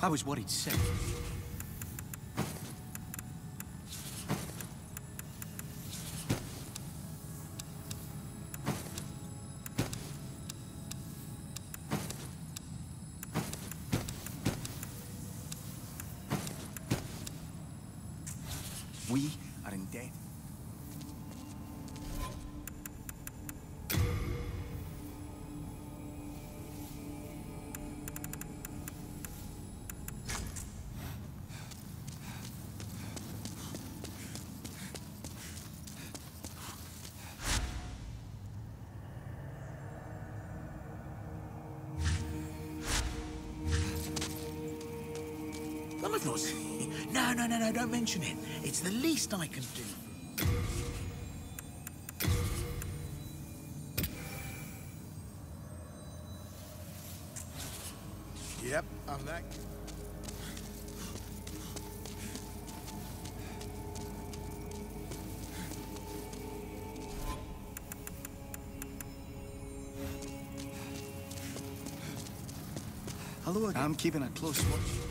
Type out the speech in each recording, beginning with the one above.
That was what he'd No, no, no, no, don't mention it. It's the least I can do. Yep, I'm that. Hello again. I'm keeping a close watch.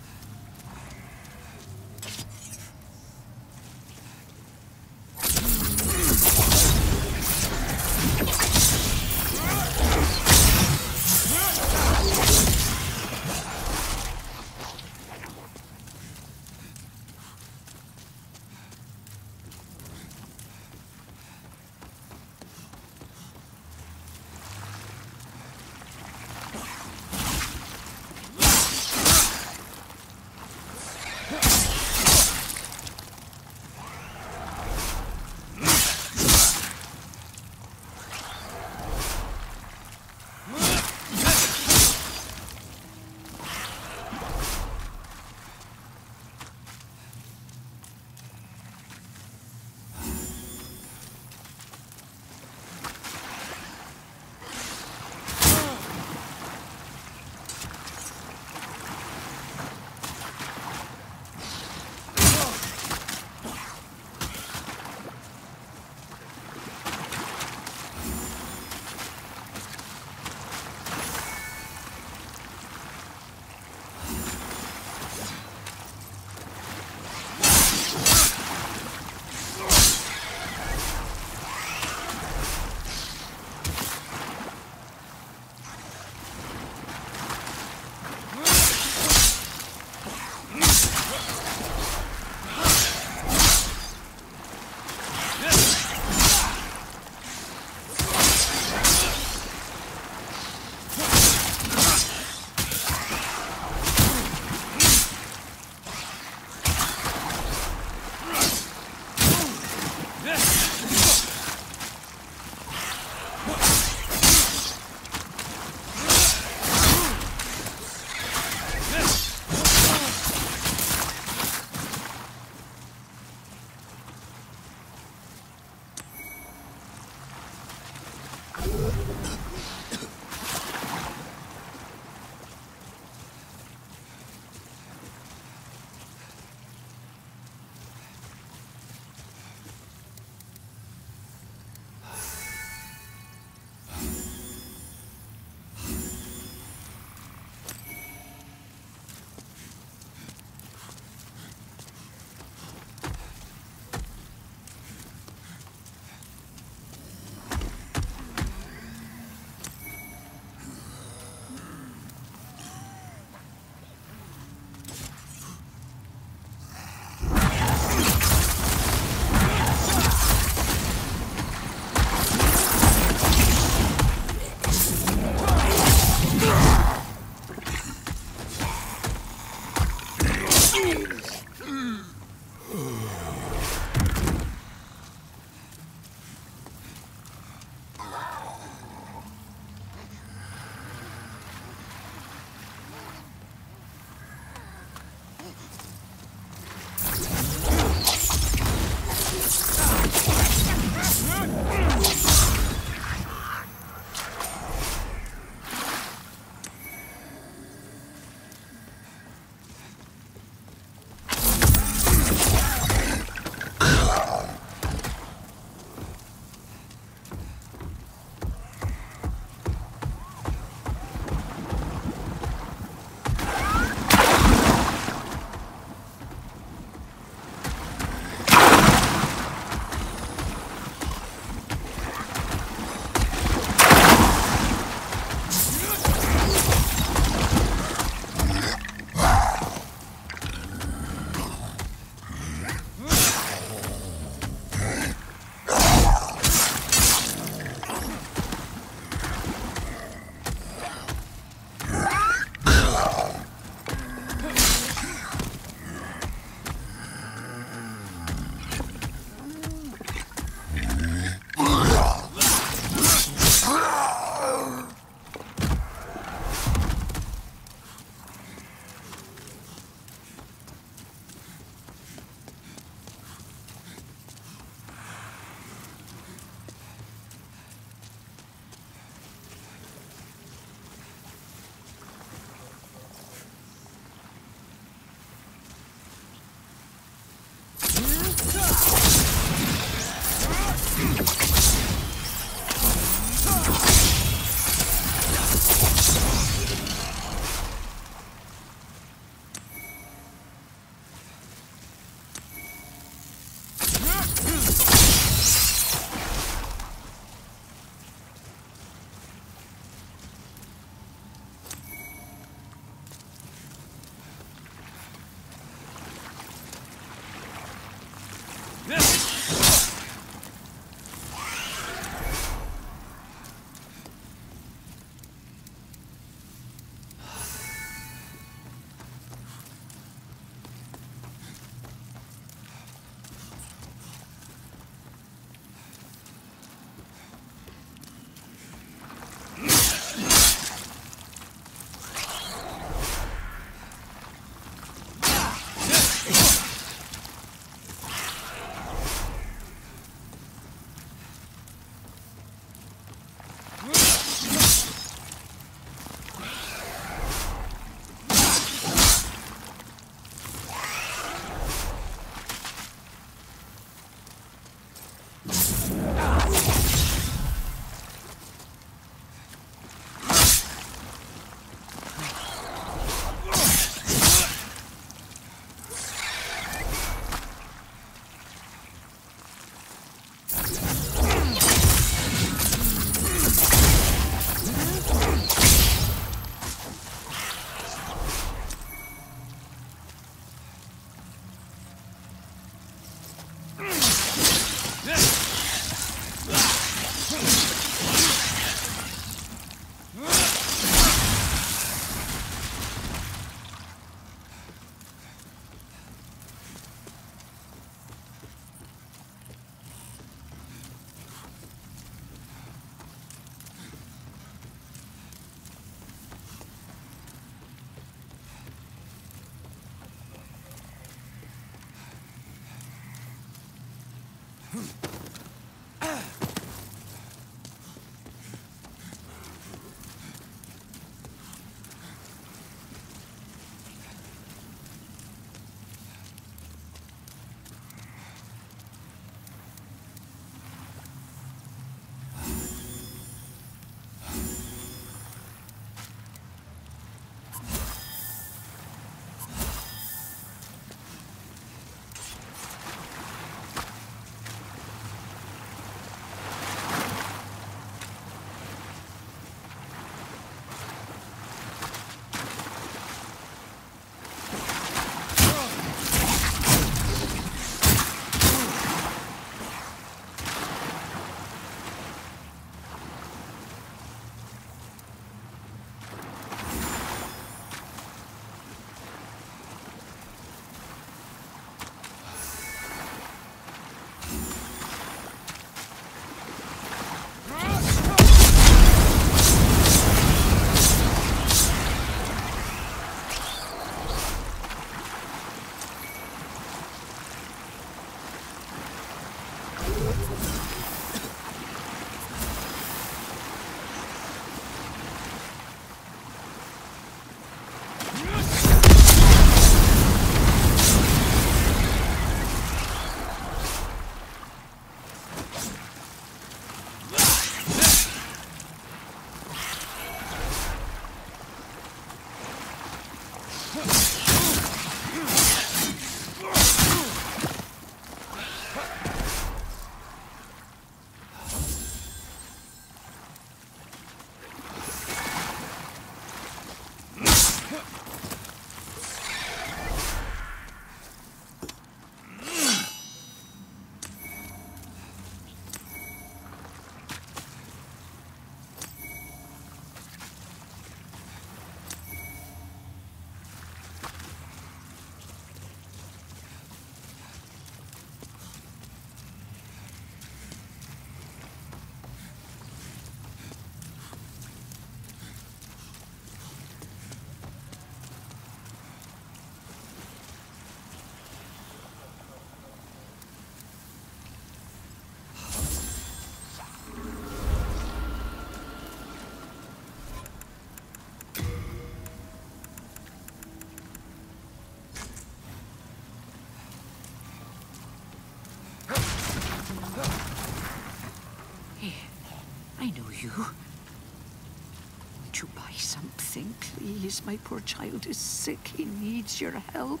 Something, please? My poor child is sick. He needs your help.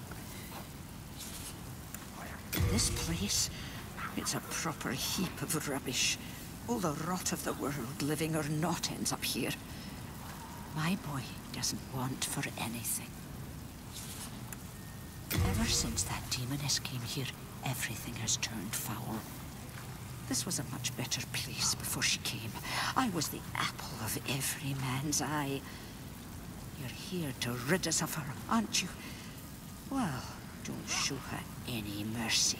This place, it's a proper heap of rubbish. All the rot of the world, living or not, ends up here. My boy doesn't want for anything. Ever since that demoness came here, Everything has turned foul. This was a much better place before she came. I was the apple of every man's eye. You're here to rid us of her, aren't you? Well, don't show her any mercy.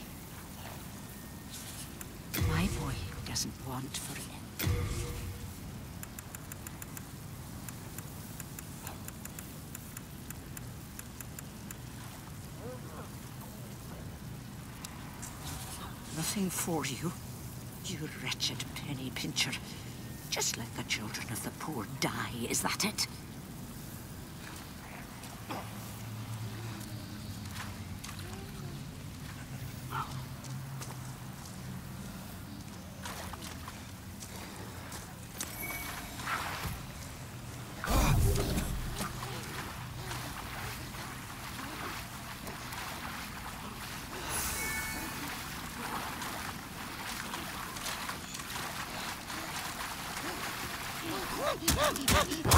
My boy doesn't want for it. Nothing for you, you wretched penny pincher. Just let the children of the poor die, is that it? Ah!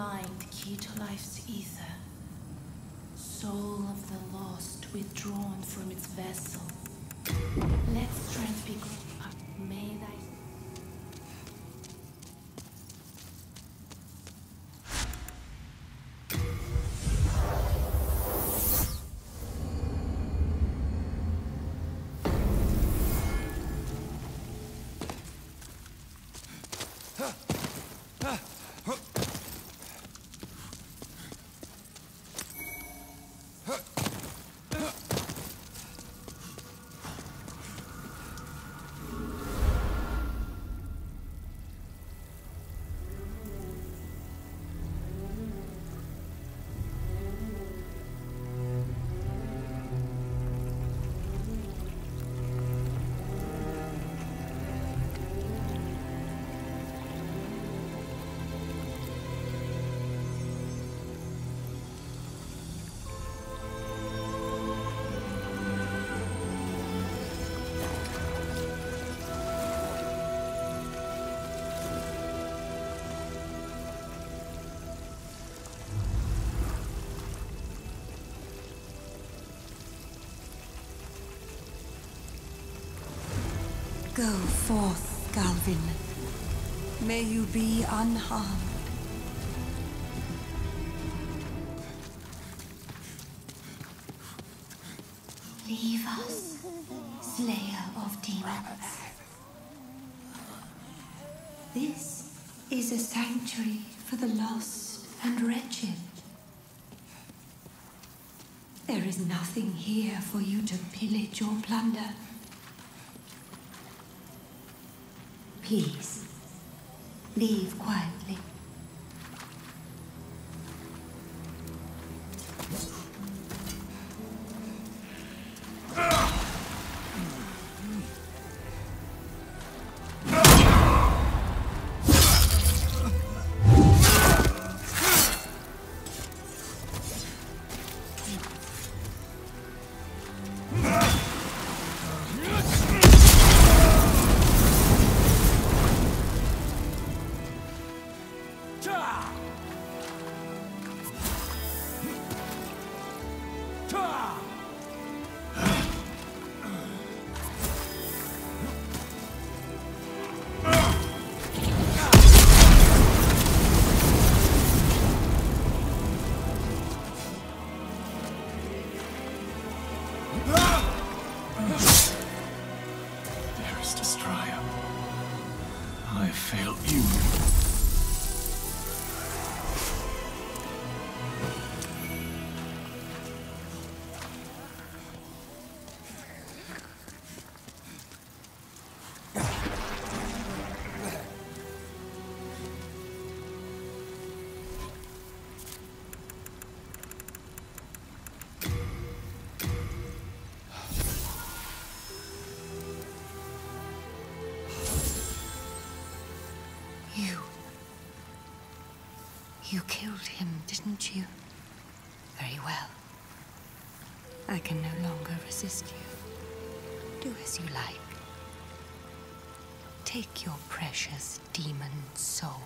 Mind, key to life's ether. Soul of the lost, withdrawn from its vessel. Let strength be great. Uh, may thy Go forth, Galvin. May you be unharmed. Leave us, Slayer of Demons. This is a sanctuary for the lost and wretched. There is nothing here for you to pillage or plunder. Please, leave quietly. Astraea, I failed. You. Didn't you? Very well. I can no longer resist you. Do as you like. Take your precious demon soul.